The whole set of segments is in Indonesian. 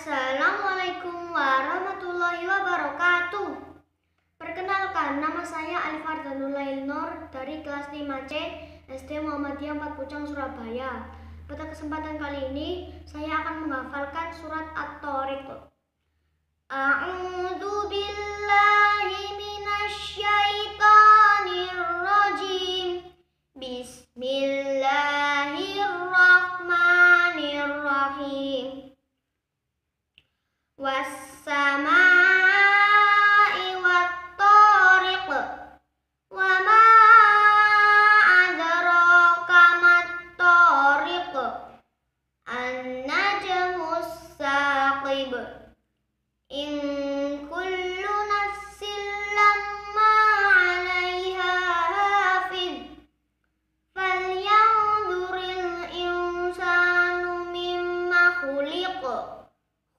Assalamualaikum warahmatullahi wabarakatuh. Perkenalkan, nama saya Alif Ardanulail Nur dari kelas 5C SD Muhammadiyah 4 Pucang, Surabaya. Pada kesempatan kali ini, saya akan menghafalkan surat Wassama'i wat-tariq. Wa ma adraka mat-tariq. An-najmus saqib. In kullu nafsin lamma 'alaiha hafiz. Falyanzuril mimma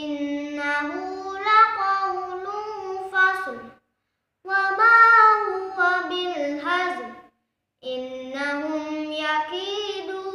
إنه لقول فصل وما هو بالهزل إنهم يكيدون